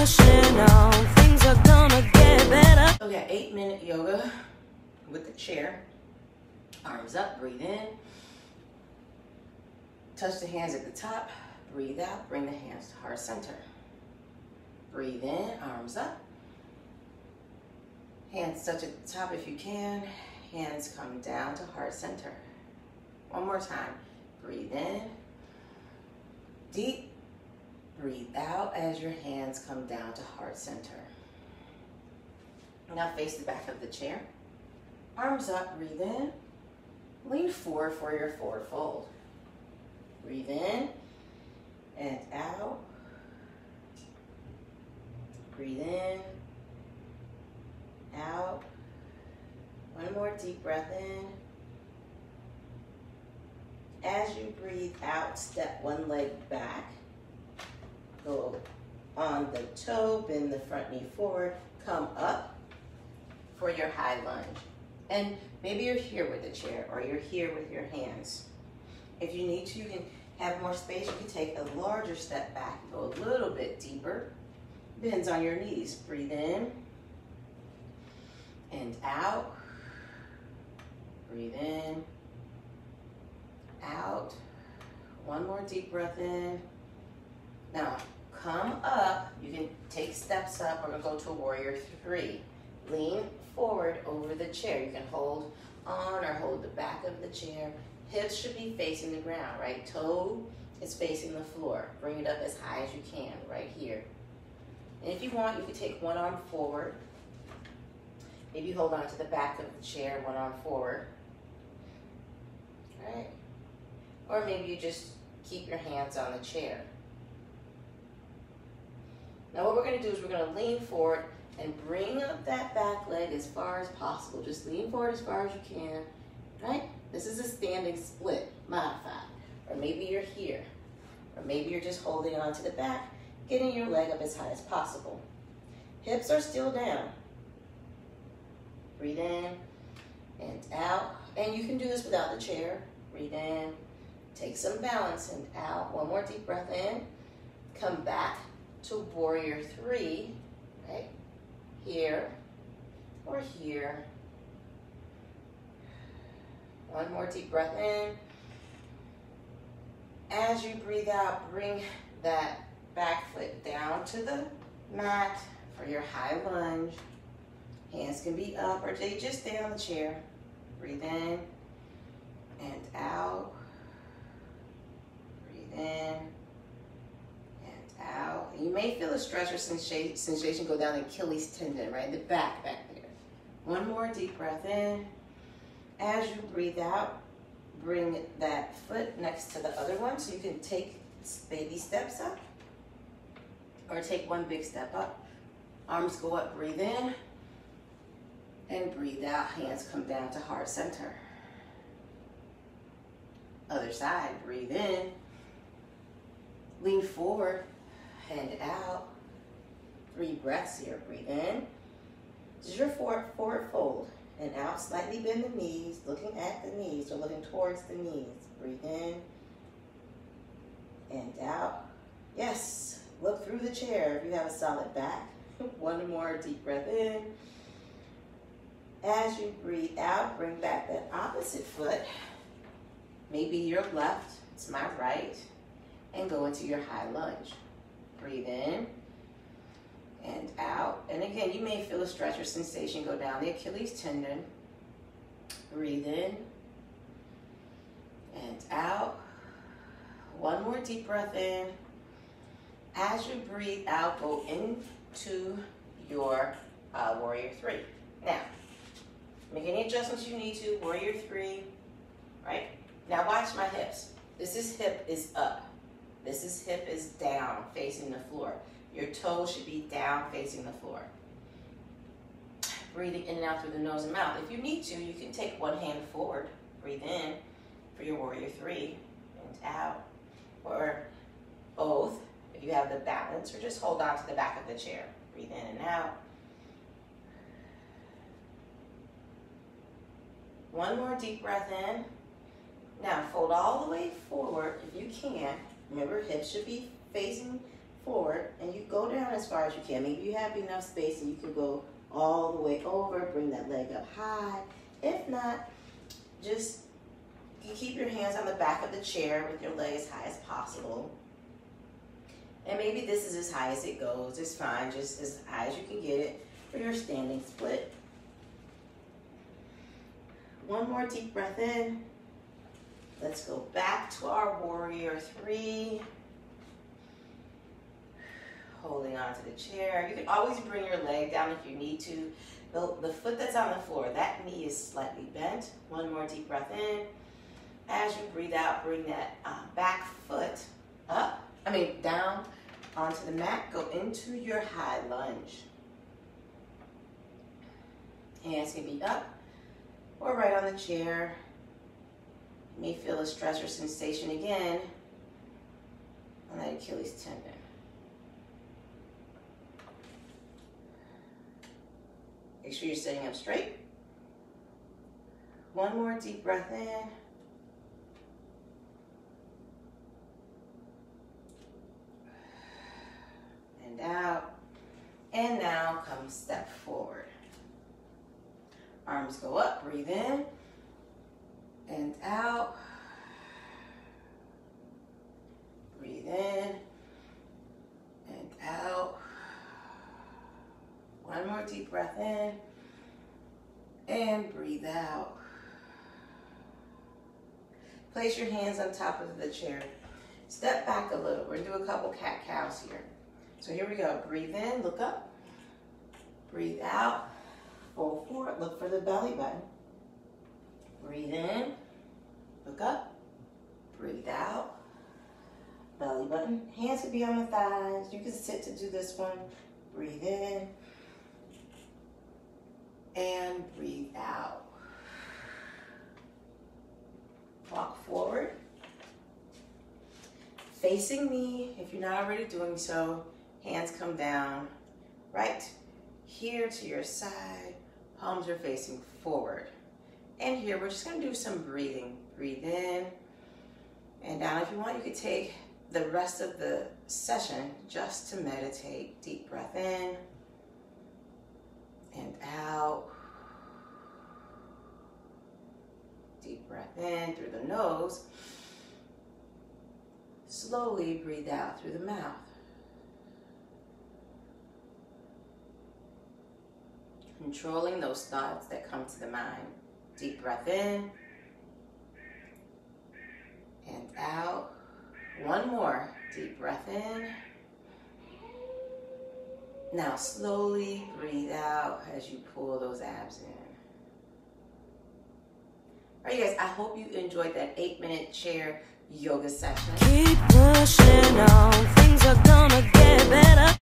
pushing on. Things are gonna get better. Got eight minute yoga with the chair. Arms up, breathe in. Touch the hands at the top, breathe out, bring the hands to heart center. Breathe in, arms up. Hands touch at the top if you can. Hands come down to heart center. One more time. Breathe in. Deep. Breathe out as your hands come down to heart center. Now face the back of the chair. Arms up, breathe in. Lean forward for your forward fold. Breathe in and out. Breathe in, out. One more deep breath in. As you breathe out, step one leg back. Go on the toe, bend the front knee forward, come up for your high lunge. And maybe you're here with the chair or you're here with your hands. If you need to, you can have more space. You can take a larger step back, go a little bit deeper. Bends on your knees. Breathe in and out. Breathe in, out. One more deep breath in. Now, come up. You can take steps up. We're to go to warrior three. Lean forward over the chair. You can hold on or hold the back of the chair. Hips should be facing the ground, right? Toe is facing the floor. Bring it up as high as you can, right here. And if you want, you can take one arm forward. Maybe hold on to the back of the chair, one arm forward. Right? Or maybe you just keep your hands on the chair. Now what we're going to do is we're going to lean forward and bring up that back leg as far as possible. Just lean forward as far as you can, right? This is a standing split, modified. Or maybe you're here. Or maybe you're just holding on to the back, getting your leg up as high as possible. Hips are still down. Breathe in and out. And you can do this without the chair. Breathe in, take some balance and out. One more deep breath in. Come back to warrior three, right? Here or here. One more deep breath in. As you breathe out, bring that back foot down to the mat for your high lunge. Hands can be up or they just stay on the chair. Breathe in and out. Breathe in out. You may feel a stretch or sensation go down the Achilles tendon, right? The back, back there. One more deep breath in. As you breathe out, bring that foot next to the other one so you can take baby steps up or take one big step up. Arms go up, breathe in and breathe out. Hands come down to heart center. Other side, breathe in, lean forward, hand out. Three breaths here, breathe in. This is your forward, forward fold and out. Slightly bend the knees, looking at the knees or looking towards the knees. Breathe in and out. Yes, look through the chair if you have a solid back. One more deep breath in. As you breathe out, bring back that opposite foot. Maybe your left, it's my right, and go into your high lunge. Breathe in and out. And again, you may feel a stretch or sensation go down the Achilles tendon. Breathe in and out. One more deep breath in. As you breathe out, go into your uh, warrior three. Now, make any adjustments you need to, warrior three, right? Now watch my hips. This is hip is up. This is hip is down, facing the floor. Your toes should be down facing the floor. Breathing in and out through the nose and mouth. If you need to, you can take one hand forward. Breathe in for your warrior three and out. Or both if you have the balance, or just hold on to the back of the chair. Breathe in and out. One more deep breath in. Now fold all the way forward if you can. Remember, hips should be facing forward and you go down as far as you can. Maybe you have enough space and you can go all the way over, bring that leg up high. If not, just you keep your hands on the back of the chair with your leg as high as possible. And maybe this is as high as it goes. It's fine, just as high as you can get it for your standing split. One more deep breath in. Let's go back to our warrior three. Holding on to the chair. You can always bring your leg down if you need to. The, the foot that's on the floor, that knee is slightly bent. One more deep breath in. As you breathe out, bring that uh, back foot up, I mean down onto the mat. Go into your high lunge. Hands can be up or right on the chair. May feel a stress or sensation again on that Achilles tendon. Make sure you're sitting up straight. One more deep breath in. And out. And now come step forward. Arms go up, breathe in and out. Breathe in and out. One more deep breath in and breathe out. Place your hands on top of the chair. Step back a little. We're gonna do a couple cat cows here. So here we go. Breathe in, look up. Breathe out. Fold forward, look for the belly button. Breathe in, look up, breathe out. Belly button, hands could be on the thighs. You can sit to do this one. Breathe in and breathe out. Walk forward. Facing me, if you're not already doing so, hands come down right here to your side. Palms are facing forward. And here, we're just gonna do some breathing. Breathe in and down. If you want, you could take the rest of the session just to meditate. Deep breath in and out. Deep breath in through the nose. Slowly breathe out through the mouth. Controlling those thoughts that come to the mind. Deep breath in and out. One more. Deep breath in. Now slowly breathe out as you pull those abs in. All right, you guys, I hope you enjoyed that eight minute chair yoga session. Keep pushing on, things are gonna get better.